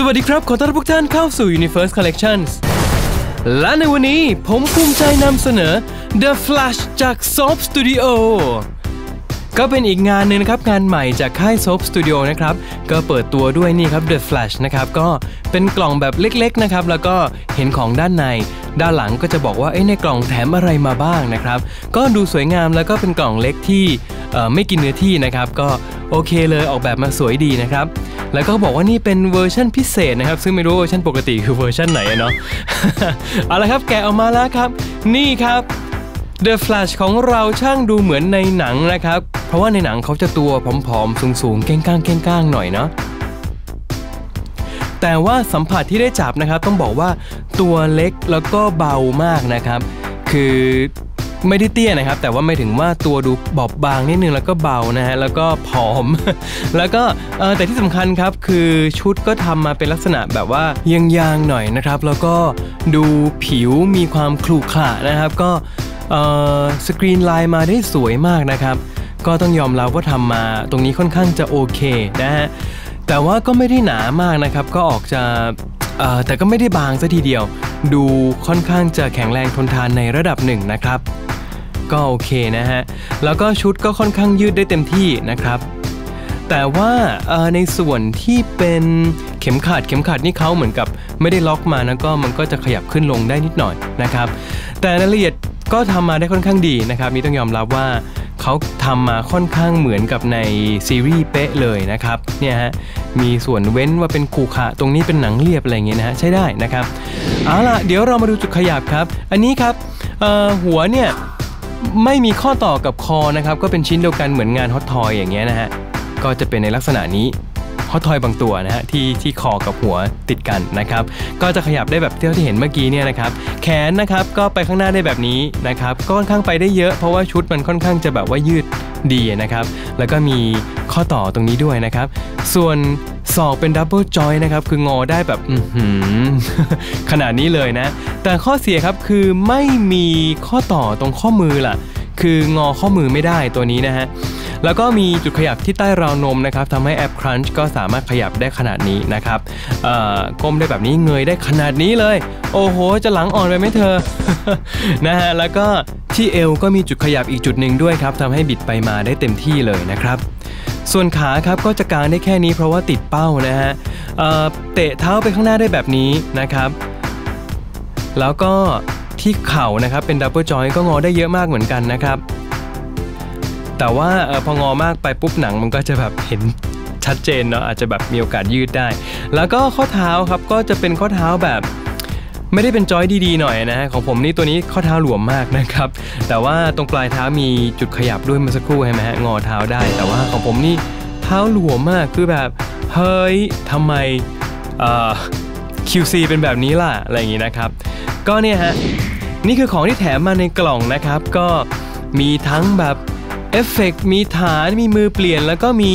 สวัสดีครับ ขอต้อนรับทุกท่านเข้าสู่ Universe Collections และในวันนี้ผมภูมิใจนำเสนอ The Flash จาก Soap Studio ก็เป็นอีกงานหนึ่งนะครับ งานใหม่จากค่าย Soap Studio นะครับ ก็เปิดตัวด้วยนี่ครับ The Flash นะครับ ก็เป็นกล่องแบบเล็กๆนะครับ แล้วก็เห็นของด้านใน ด้านหลังก็จะบอกว่าเอ้ในกล่องแถมอะไรมาบ้างนะครับ ก็ดูสวยงามแล้วก็เป็นกล่องเล็กที่ไม่กินเนื้อที่นะครับ ก็โอเคเลยออกแบบมาสวยดีนะครับแล้วก็บอกว่านี่เป็นเวอร์ชันพิเศษนะครับ ซึ่งไม่รู้เวอร์ชันปกติคือเวอร์ชันไหนเนาะเอาละครับแกะออกมาแล้วครับ นี่ครับ The Flash ของเราช่างดูเหมือนในหนังนะครับ เพราะว่าในหนังเขาจะตัวผอมๆ สูงๆ เก้งก้างเก้งก้างหน่อยเนาะแต่ว่าสัมผัสที่ได้จับนะครับ ต้องบอกว่าตัวเล็กแล้วก็เบามากนะครับ คือไม่ได้เตี้ยนะครับ แต่ว่าไม่ถึงว่าตัวดูบอบบางนิดนึงแล้วก็เบานะฮะแล้วก็ผอม แล้วก็แต่ที่สำคัญครับคือชุดก็ทำมาเป็นลักษณะแบบว่ายางๆหน่อยนะครับ แล้วก็ดูผิวมีความขรุขระนะครับ ก็ สกรีนไลน์มาได้สวยมากนะครับ ก็ต้องยอมรับว่าทำมาตรงนี้ค่อนข้างจะโอเคนะฮะ แต่ว่าก็ไม่ได้หนามากนะครับ ก็ออกจะแต่ก็ไม่ได้บางซะทีเดียว ดูค่อนข้างจะแข็งแรงทนทานในระดับหนึ่งนะครับ ก็โอเคนะฮะ แล้วก็ชุดก็ค่อนข้างยืดได้เต็มที่นะครับแต่ว่าในส่วนที่เป็นเข็มขัดเข็มขัดนี่เขาเหมือนกับไม่ได้ล็อกมานะก็มันก็จะขยับขึ้นลงได้นิดหน่อยนะครับ แต่รายละเอียด ก็ทำมาได้ค่อนข้างดีนะครับนี่ต้องยอมรับว่าเขาทำมาค่อนข้างเหมือนกับในซีรีส์เป๊ะเลยนะครับเนี่ยฮะมีส่วนเว้นว่าเป็นคูขะตรงนี้เป็นหนังเรียบอะไรเงี้ยนะฮะใช้ได้นะครับเอาล่ะเดี๋ยวเรามาดูจุดขยับครับ อันนี้ครับหัวเนี่ยไม่มีข้อต่อกับคอนะครับก็เป็นชิ้นเดียวกันเหมือนงานฮอตทอยอย่างเงี้ยนะฮะก็จะเป็นในลักษณะนี้ ฮอตทอยบางตัวนะฮะที่ที่คอกับหัวติดกันนะครับ ก็จะขยับได้แบบที่ที่เห็นเมื่อกี้เนี่ยนะครับ แขนนะครับก็ไปข้างหน้าได้แบบนี้นะครับ ก็ค่อนข้างไปได้เยอะเพราะว่าชุดมันค่อนข้างจะแบบว่ายืดดีนะครับ แล้วก็มีข้อต่อตรงนี้ด้วยนะครับ ส่วนศอกเป็นดับเบิลจอยนะครับ คืองอได้แบบขนาดนี้เลยนะ แต่ข้อเสียครับคือไม่มีข้อต่อตรงข้อมือล่ะ คืองอข้อมือไม่ได้ตัวนี้นะฮะ แล้วก็มีจุดขยับที่ใต้ราวนมนะครับทำให้แอปครันช์ก็สามารถขยับได้ขนาดนี้นะครับก้มได้แบบนี้เงยได้ขนาดนี้เลย โอ้โห จะหลังอ่อนไปไหมเธอนะฮะแล้วก็ที่เอวก็มีจุดขยับอีกจุดหนึ่งด้วยครับทำให้บิดไปมาได้เต็มที่เลยนะครับส่วนขาครับก็จะกางได้แค่นี้เพราะว่าติดเป้านะฮะเตะเท้าไปข้างหน้าได้แบบนี้นะครับ แล้วก็ที่เข่านะครับเป็น double joint ก็งอได้เยอะมากเหมือนกันนะครับ แต่ว่าพองอมากไปปุ๊บหนังมันก็จะแบบเห็นชัดเจนเนาะอาจจะแบบมีโอกาสยืดได้ แล้วก็ข้อเท้าครับก็จะเป็นข้อเท้าแบบไม่ได้เป็นจอยดีๆหน่อยนะฮะของผมนี่ตัวนี้ข้อเท้าหลวมมากนะครับ แต่ว่าตรงปลายเท้ามีจุดขยับด้วยเมื่อสักครู่ใช่ไหมฮะงอเท้าได้ แต่ว่าของผมนี่เท้าหลวมมากคือแบบเฮ้ยทำไมเอ่อ QC เป็นแบบนี้ล่ะอะไรอย่างนี้นะครับ ก็เนี่ยฮะนี่คือของที่แถมมาในกล่องนะครับ ก็มีทั้งแบบ เอฟเฟกต์มีฐานมีมือเปลี่ยน แล้วก็มี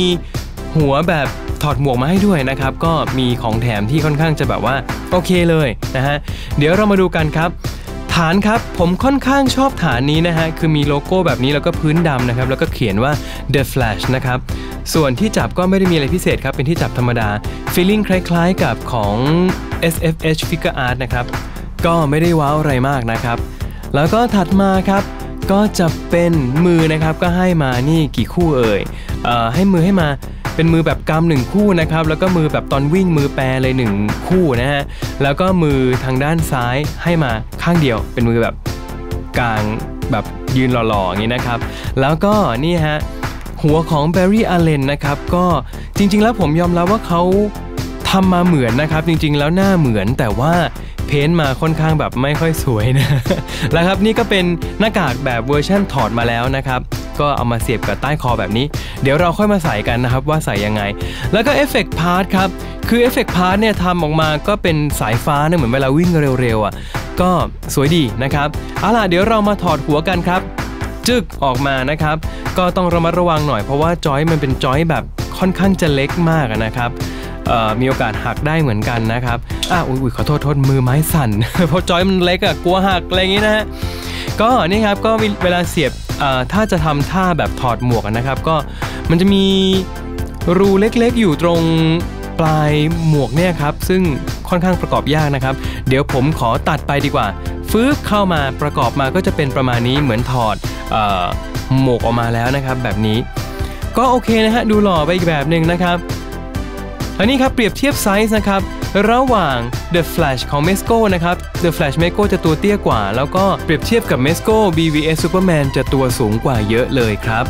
หัวแบบถอดหมวกมาให้ด้วยนะครับ ก็มีของแถมที่ค่อนข้างจะแบบว่า โอเคเลยนะฮะ เดี๋ยวเรามาดูกันครับ ฐานครับผมค่อนข้างชอบฐานนี้นะฮะ คือมีโลโก้แบบนี้แล้วก็พื้นดำนะครับ แล้วก็เขียนว่า The Flash นะครับ ส่วนที่จับก็ไม่ได้มีอะไรพิเศษครับ เป็นที่จับธรรมดา feeling คล้าย ๆ กับของ SFH Figure Art นะครับ ก็ไม่ได้ว้าวอะไรมากนะครับ แล้วก็ถัดมาครับ ก็จะเป็นมือนะครับก็ให้มานี่กี่คู่เอ่ยเอ่อให้มือให้มาเป็นมือแบบกำหนึ่งคู่นะครับแล้วก็มือแบบตอนวิ่งมือแปรเลยหนึ่งคู่นะฮะแล้วก็มือทางด้านซ้ายให้มาข้างเดียว เป็นมือแบบกลางแบบยืนหล่อๆอย่างนี้นะครับ แล้วก็นี่ฮะหัวของ Barry Allen นะครับก็จริงๆแล้วผมยอมรับว่าเขาทำมาเหมือนนะครับ จริงๆแล้วหน้าเหมือนแต่ว่า เพ้นมาค่อนข้างแบบไม่ค่อยสวยนะ แล้วครับนี่ก็เป็นหน้ากากแบบเวอร์ชั่นถอดมาแล้วนะครับ ก็เอามาเสียบกับใต้คอแบบนี้ เดี๋ยวเราค่อยมาใส่กันนะครับว่าใส่ยังไง แล้วก็ effect part ครับ คือ effect part เนี่ยทำออกมาก็เป็นสายฟ้าเนี่ยเหมือนเวลาวิ่งเร็วๆอะ ก็สวยดีนะครับ เอาล่ะเดี๋ยวเรามาถอดหัวกันครับ จึกออกมานะครับ ก็ต้องระมัดระวังหน่อยเพราะว่าจอยมันเป็นจอยแบบค่อนข้างจะเล็กมากนะครับ มีโอกาสหักได้เหมือนกันนะครับอะอุ้ยขอโทษโทษมือไม้สั่น เพราะจอยมันเล็กอะกลัวหักอะไรอย่างงี้นะฮะก็นี่ครับก็เวลาเสียบถ้าจะทำท่าแบบถอดหมวกนะครับ ก็มันจะมีรูเล็กๆ อยู่ตรงปลายหมวกเนี่ยครับซึ่งค่อนข้างประกอบยากนะครับ เดี๋ยวผมขอตัดไปดีกว่าฟื้บเข้ามาประกอบมาก็จะเป็นประมาณนี้เหมือนถอดออหมวกออกมาแล้วนะครับ แบบนี้ ก็โอเคนะฮะดูหล่อไปอีกแบบหนึ่งนะครับ อันนี้ครับเปรียบเทียบไซส์นะครับระหว่าง The Flash ของ Mesco นะครับ The Flash Mesco จะตัวเตี้ยกว่า แล้วก็เปรียบเทียบกับ Mesco BVS Superman จะตัวสูงกว่าเยอะเลยครับ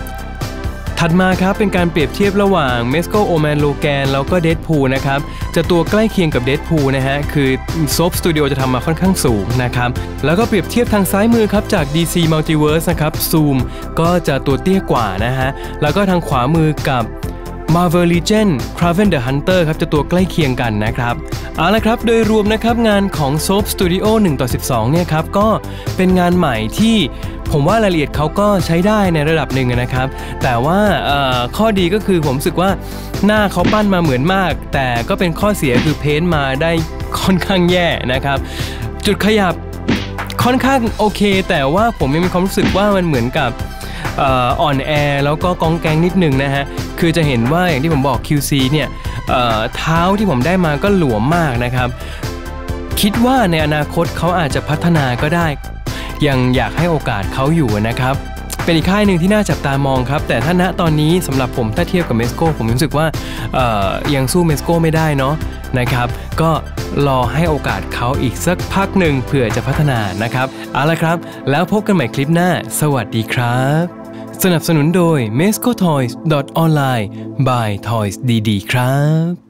ถัดมาครับเป็นการเปรียบเทียบระหว่าง Mesco Oman Logan แล้วก็ Deadpool นะครับจะตัวใกล้เคียงกับ Deadpool นะฮะคือ Soap Studio จะทำมาค่อนข้างสูงนะครับแล้วก็เปรียบเทียบทางซ้ายมือครับจาก DC Multiverse นะครับ Zoom ก็จะตัวเตี้ยกว่านะฮะแล้วก็ทางขวามือกับ Marvel Legend Craven the Hunter ครับจะตัวใกล้เคียงกันนะครับเอาละครับโดยรวมนะครับงานของ Soap Studio 1ต่อ12เนี่ยครับก็เป็นงานใหม่ที่ผมว่ารายละเอียดเขาก็ใช้ได้ในระดับหนึ่งนะครับ แต่ว่าข้อดีก็คือผมรู้สึกว่าหน้าเขาปั้นมาเหมือนมาก แต่ก็เป็นข้อเสียคือเพ้นท์มาได้ค่อนข้างแย่นะครับ จุดขยับค่อนข้างโอเค แต่ว่าผมยังมีความรู้สึกว่ามันเหมือนกับอ่ออ่อนแอแล้วก็กองแกงนิดนึงนะฮะ คือจะเห็นว่าอย่างที่ผมบอก QC เนี่ยเเท้าที่ผมได้มาก็หลวมมากนะครับ คิดว่าในอนาคตเขาอาจจะพัฒนาก็ได้ ยังอยากให้โอกาสเขาอยู่นะครับเป็นอีกค่ายหนึ่งที่น่าจับตามองครับ แต่ถ้าณตอนนี้สำหรับผมถ้าเทียบกับเมสโกผมรู้สึกว่ายังสู้เมสโกไม่ได้เนาะนะครับ ก็รอให้โอกาสเขาอีกสักพักหนึ่งเผื่อจะพัฒนานะครับ เอาละครับ แล้วพบกันใหม่คลิปหน้า สวัสดีครับ สนับสนุนโดย mesco toys online by toys ดีๆ ครับ